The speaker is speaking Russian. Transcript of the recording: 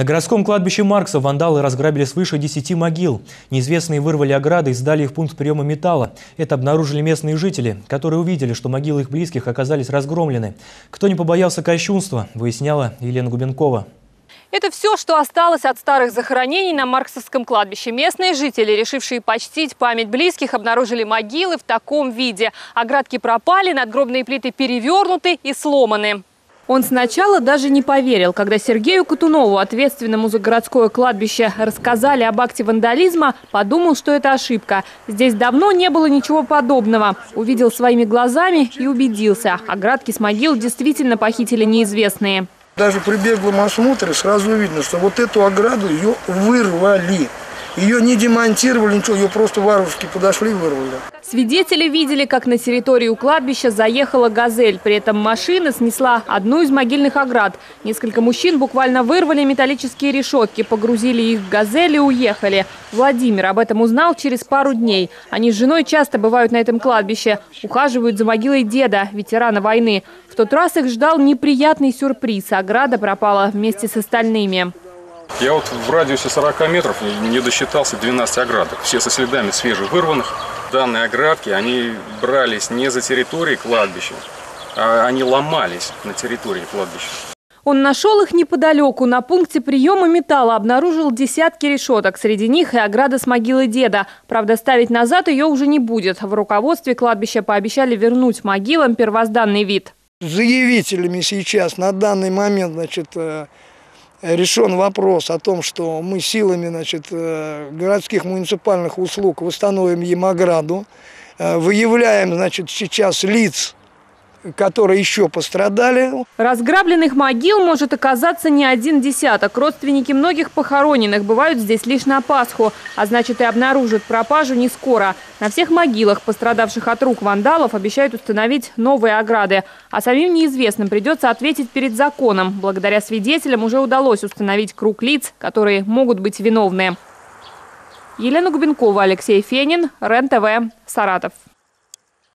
На городском кладбище Маркса вандалы разграбили свыше 10 могил. Неизвестные вырвали ограды и сдали их в пункт приема металла. Это обнаружили местные жители, которые увидели, что могилы их близких оказались разгромлены. Кто не побоялся кощунства, выясняла Елена Губенкова. Это все, что осталось от старых захоронений на Марксовском кладбище. Местные жители, решившие почтить память близких, обнаружили могилы в таком виде. Оградки пропали, надгробные плиты перевернуты и сломаны. Он сначала даже не поверил, когда Сергею Кутунову, ответственному за городское кладбище, рассказали об акте вандализма, подумал, что это ошибка. Здесь давно не было ничего подобного. Увидел своими глазами и убедился. Оградки с могил действительно похитили неизвестные. Даже при беглом осмотре сразу видно, что вот эту ограду ее вырвали. Ее не демонтировали, ничего, ее просто варварски подошли и вырвали. Свидетели видели, как на территорию кладбища заехала «Газель». При этом машина снесла одну из могильных оград. Несколько мужчин буквально вырвали металлические решетки, погрузили их в «Газель» и уехали. Владимир об этом узнал через пару дней. Они с женой часто бывают на этом кладбище. Ухаживают за могилой деда, ветерана войны. В тот раз их ждал неприятный сюрприз. Ограда пропала вместе с остальными. Я вот в радиусе 40 метров не досчитался 12 оградок. Все со следами свежевырванных. Данные оградки, они брались не за территорией кладбища, а они ломались на территории кладбища. Он нашел их неподалеку. На пункте приема металла обнаружил десятки решеток. Среди них и ограда с могилы деда. Правда, ставить назад ее уже не будет. В руководстве кладбища пообещали вернуть могилам первозданный вид. Заявителями сейчас на данный момент, значит, э, решен вопрос о том, что мы силами значит, э, городских муниципальных услуг восстановим им ограду, э, выявляем значит, сейчас лиц, которые еще пострадали. Разграбленных могил может оказаться не один десяток. Родственники многих похороненных бывают здесь лишь на Пасху, а значит и обнаружат пропажу не скоро. На всех могилах, пострадавших от рук вандалов, обещают установить новые ограды. А самим неизвестным придется ответить перед законом. Благодаря свидетелям уже удалось установить круг лиц, которые могут быть виновны. Елена Губенкова, Алексей Фенин, РЕН-ТВ, Саратов.